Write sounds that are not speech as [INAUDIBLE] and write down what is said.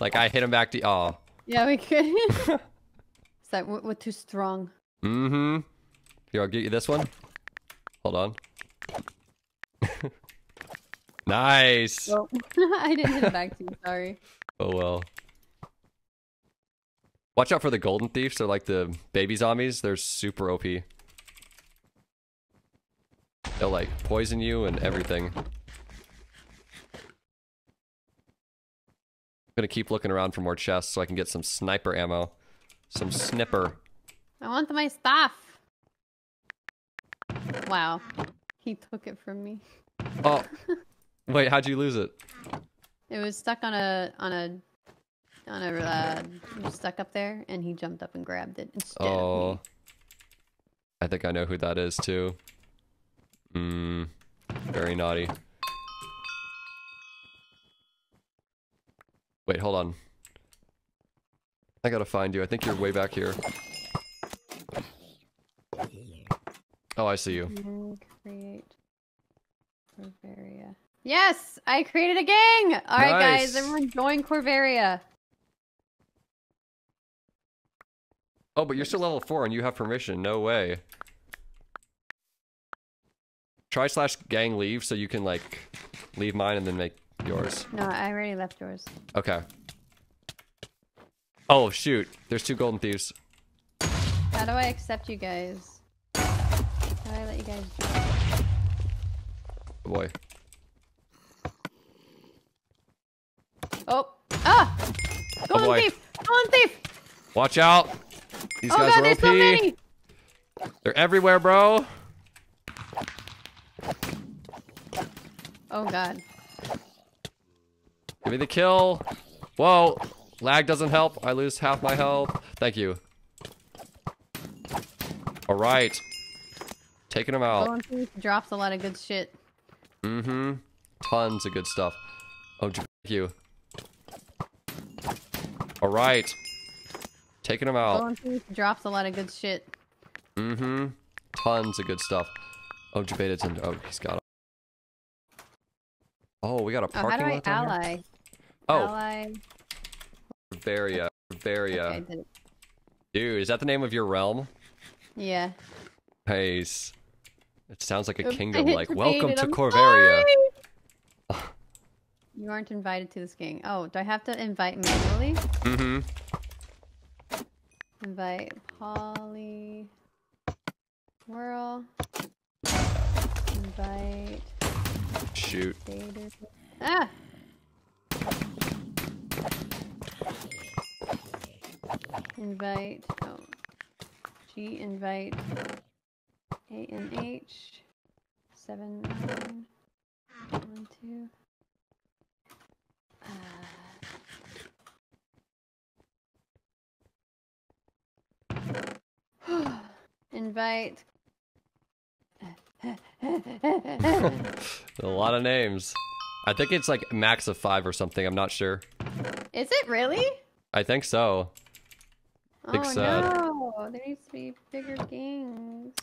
Like I hit him back to. Oh. Yeah, we could. [LAUGHS] Is that we're, we're too strong? Mm-hmm. Here, I'll get you this one. Hold on. [LAUGHS] nice. Well, [LAUGHS] I didn't hit it back to you. Sorry. Oh well. Watch out for the golden thieves. They're like the baby zombies. They're super OP. They'll like poison you and everything. Gonna keep looking around for more chests so I can get some sniper ammo. Some snipper. I want my stuff. Wow. He took it from me. Oh. Wait, how'd you lose it? It was stuck on a on a on a uh, stuck up there, and he jumped up and grabbed it instead Oh. me. I think I know who that is too. Mmm. Very naughty. Wait, hold on. I gotta find you. I think you're way back here. Oh, I see you. Corvaria. Yes, I created a gang. All right, Nice. guys, everyone join Corvaria. Oh, but you're still level 4 and you have permission. No way. Try slash gang leave so you can, like, leave mine and then make yours. No, I already left yours. Okay. Oh, shoot. There's two golden thieves. How do I accept you guys? How do I let you guys? join? Oh, boy. Oh, ah! Golden boy. thief! Golden thief! Watch out! These oh guys god, are there's OP. so many! They're everywhere, bro. Oh god. Give me the kill. Whoa. Lag doesn't help. I lose half my health. Thank you. Alright. Taking him out. Thief drops a lot of good shit. Mm-hmm. Tons of good stuff. Oh, thank you. Alright. Taking them out. Thief drops a lot of good shit. Mm-hmm. Tons of good stuff. Oh, Jabeta's in. Oh, he's got it. Oh, we got a parking Oh, how do I lot down here? Oh, Ally. Bavaria. Okay, I did it. Dude, is that the name of your realm? Yeah. Nice. It sounds like a [LAUGHS] kingdom. Like, welcome to I'm Corvaria. [LAUGHS] You aren't invited to this game. Oh, do I have to invite manually? Mm-hmm. Invite Polly. Whirl. Invite Shoot. Dated. Ah! Invite. Oh. G invite. A N H. Seven nine. One two. Ah. [GASPS] invite. A lot of names. I think it's like max of five or something. I'm not sure. Is it really? I think so. Big oh sad. no! There needs to be bigger gangs.